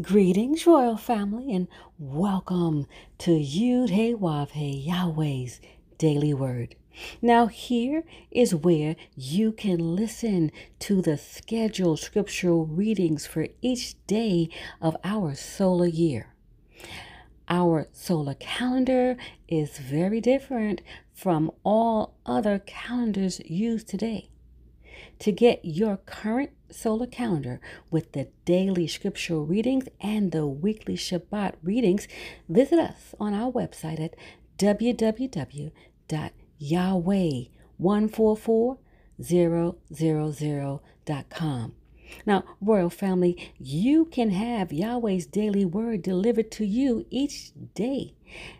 Greetings, royal family, and welcome to Yud Hey Wav Hey Yahweh's Daily Word. Now, here is where you can listen to the scheduled scriptural readings for each day of our solar year. Our solar calendar is very different from all other calendars used today. To get your current solar calendar with the daily scriptural readings and the weekly Shabbat readings, visit us on our website at www.yahweh144000.com. Now, Royal Family, you can have Yahweh's daily word delivered to you each day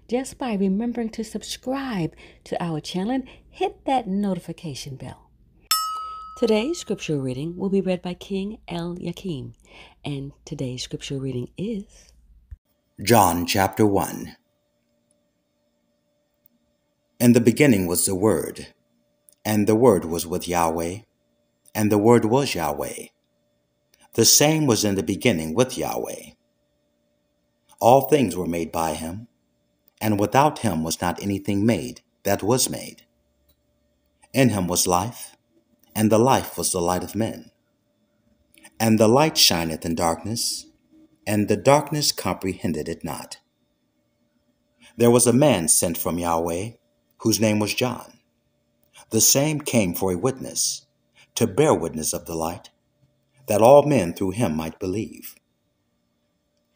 just by remembering to subscribe to our channel and hit that notification bell. Today's scripture reading will be read by King Eliakim, and today's scripture reading is John chapter 1. In the beginning was the Word, and the Word was with Yahweh, and the Word was Yahweh. The same was in the beginning with Yahweh. All things were made by him, and without him was not anything made that was made. In him was life and the life was the light of men. And the light shineth in darkness, and the darkness comprehended it not. There was a man sent from Yahweh, whose name was John. The same came for a witness, to bear witness of the light, that all men through him might believe.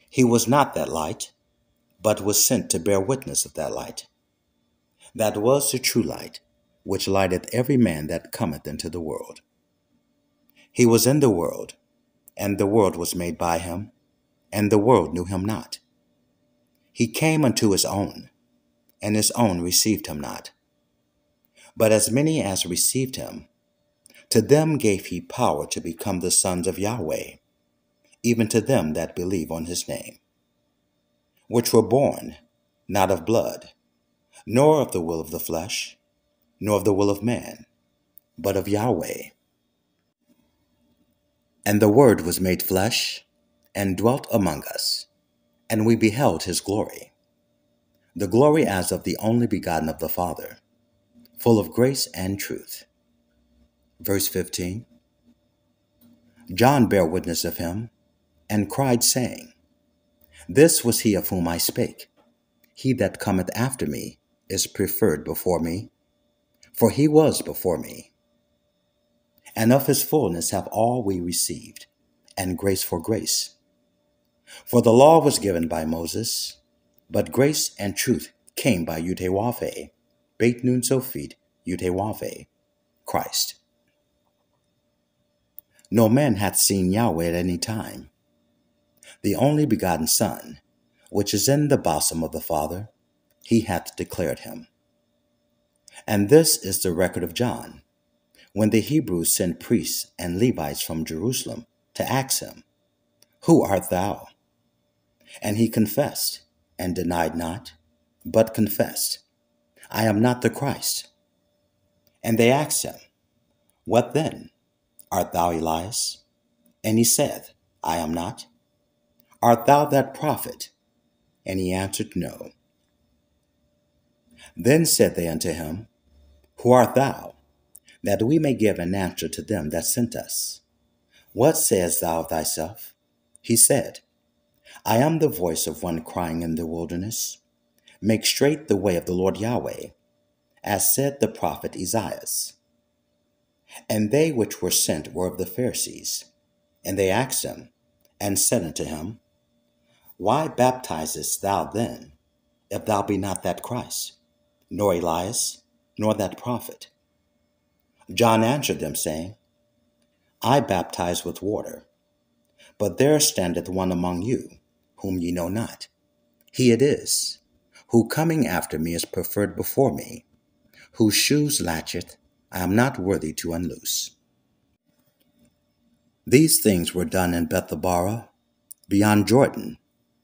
He was not that light, but was sent to bear witness of that light. That was the true light, which lighteth every man that cometh into the world. He was in the world, and the world was made by him, and the world knew him not. He came unto his own, and his own received him not. But as many as received him, to them gave he power to become the sons of Yahweh, even to them that believe on his name, which were born not of blood, nor of the will of the flesh, nor of the will of man, but of Yahweh. And the Word was made flesh, and dwelt among us, and we beheld his glory. The glory as of the only begotten of the Father, full of grace and truth. Verse 15 John bare witness of him, and cried, saying, This was he of whom I spake. He that cometh after me is preferred before me, for he was before me. And of his fullness have all we received, and grace for grace. For the law was given by Moses, but grace and truth came by Yud Hey Wav Hey, Beit Nun Sophit, Yud Hey Wav Hey, Christ. No man hath seen Yahweh at any time. The only begotten Son, which is in the bosom of the Father, he hath declared him. And this is the record of John, when the Hebrews sent priests and Levites from Jerusalem to ask him, Who art thou? And he confessed, and denied not, but confessed, I am not the Christ. And they asked him, What then? Art thou Elias? And he said, I am not. Art thou that prophet? And he answered, No. Then said they unto him, Who art thou? That we may give an answer to them that sent us. What sayest thou of thyself? He said, I am the voice of one crying in the wilderness, Make straight the way of the Lord Yahweh, as said the prophet Esaias. And they which were sent were of the Pharisees. And they asked him, and said unto him, Why baptizest thou then, if thou be not that Christ? Nor Elias, nor that prophet. John answered them, saying, I baptize with water, but there standeth one among you, whom ye know not. He it is, who coming after me is preferred before me, whose shoes latcheth I am not worthy to unloose. These things were done in Bethabara, beyond Jordan,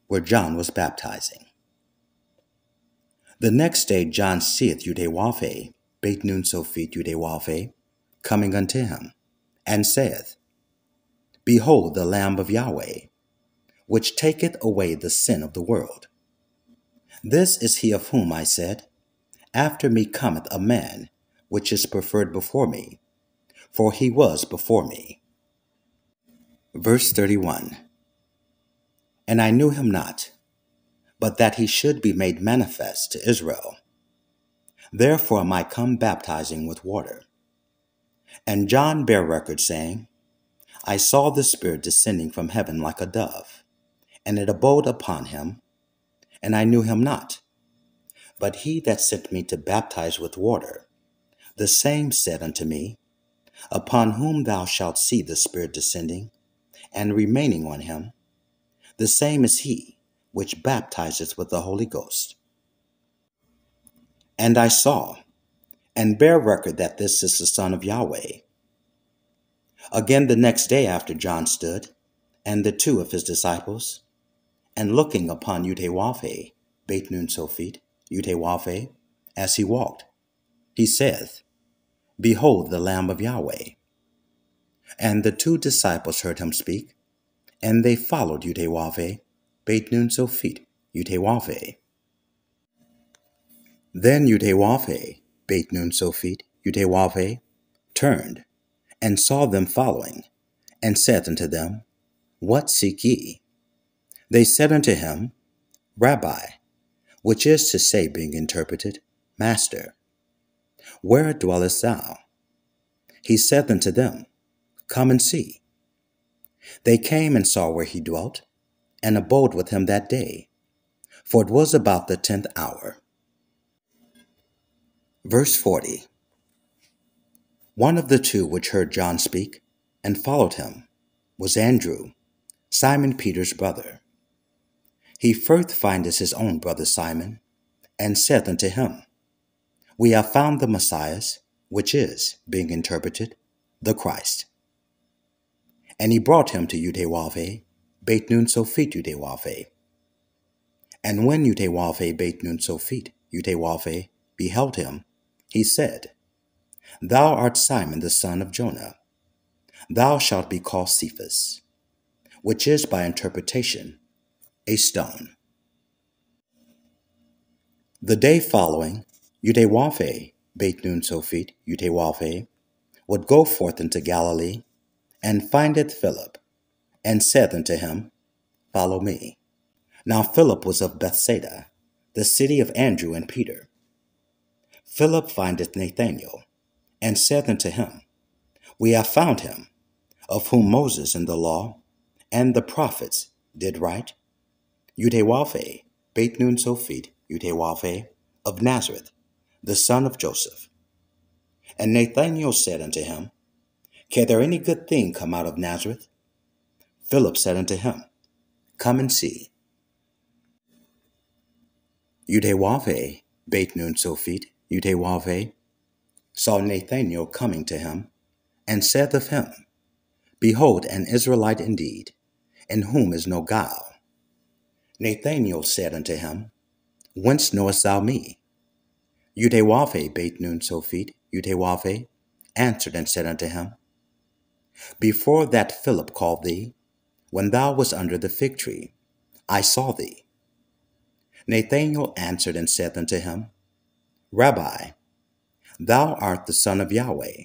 where John was baptizing. The next day John seeth Yud Hey Wav Hey, Beit Nun Sophit Yud Hey Wav Hey, coming unto him, and saith, Behold the Lamb of Yahweh, which taketh away the sin of the world. This is he of whom I said, After me cometh a man, which is preferred before me, for he was before me. Verse 31 And I knew him not, but that he should be made manifest to Israel. Therefore am I come baptizing with water. And John bare record, saying, I saw the Spirit descending from heaven like a dove, and it abode upon him, and I knew him not. But he that sent me to baptize with water, the same said unto me, Upon whom thou shalt see the Spirit descending and remaining on him, the same is he which baptizes with the Holy Ghost. And I saw, and bear record that this is the Son of Yahweh. Again the next day after John stood, and the two of his disciples, and looking upon Yud Hey Wav Hey, Beit Nun Sophit, Yud Hey Wav Hey, as he walked, he saith, Behold the Lamb of Yahweh. And the two disciples heard him speak, and they followed Yud Hey Wav Hey, Beit Nun Sophit, Yud Hey Wav Hey. Then Yud Hey Wav Hey, Beit Nun Sophit, Yud Hey Wav Hey, turned, and saw them following, and said unto them, What seek ye? They said unto him, Rabbi, which is to say, being interpreted, Master, where dwellest thou? He said unto them, Come and see. They came and saw where he dwelt, and abode with him that day, for it was about the tenth hour. Verse 40 One of the two which heard John speak and followed him was Andrew, Simon Peter's brother. He first findeth his own brother Simon, and saith unto him, We have found the Messiah, which is, being interpreted, the Christ. And he brought him to Yud Hey Wav Hey, Beit Nun Sophit Yud Hey Wav Hey. And when Yud Hey Wav Hey Beit Nun Sophit Yud Hey Wav Hey beheld him, he said, Thou art Simon the son of Jonah. Thou shalt be called Cephas, which is by interpretation a stone. The day following, Yud Hey Wav Hey, Beit Nun Sophit, Yud Hey Wav Hey, would go forth into Galilee, and findeth Philip, and saith unto him, Follow me. Now Philip was of Bethsaida, the city of Andrew and Peter. Philip findeth Nathanael, and saith unto him, We have found him, of whom Moses in the law and the prophets did write, Yud Hey Wav Hey, Beit Nun Sophit, of Nazareth, the son of Joseph. And Nathanael said unto him, Can there any good thing come out of Nazareth? Philip said unto him, Come and see. Yud Hey Wav Hey, Beit Nun Sophit, Yud Hey Wav Hey, saw Nathanael coming to him, and said of him, Behold, an Israelite indeed, in whom is no guile. Nathanael said unto him, Whence knowest thou me? Yud Hey Wav Hey Beit Nun Sophit, Yud Hey Wav Hey, answered and said unto him, Before that Philip called thee, when thou wast under the fig tree, I saw thee. Nathanael answered and said unto him, Rabbi, thou art the Son of Yahweh,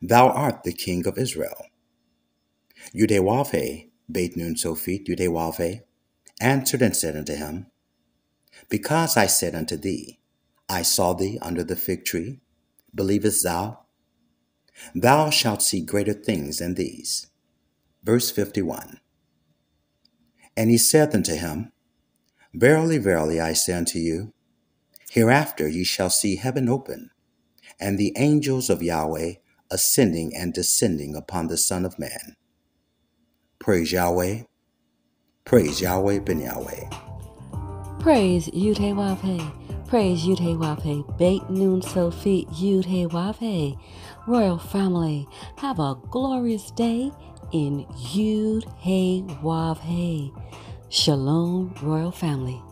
thou art the King of Israel. Yud Hey Wav Hey, Beit Nun Sophit, Yud Hey Wav Hey, answered and said unto him, Because I said unto thee, I saw thee under the fig tree, believest thou? Thou shalt see greater things than these. Verse 51 And he saith unto him, Verily, verily, I say unto you, hereafter ye shall see heaven open, and the angels of Yahweh ascending and descending upon the Son of Man. Praise Yahweh. Praise Yahweh ben Yahweh. Praise Yud Praise Yud Beit Nun Sophit Yud Royal family, have a glorious day in Yud Hey Wav Hey. Shalom, Royal Family.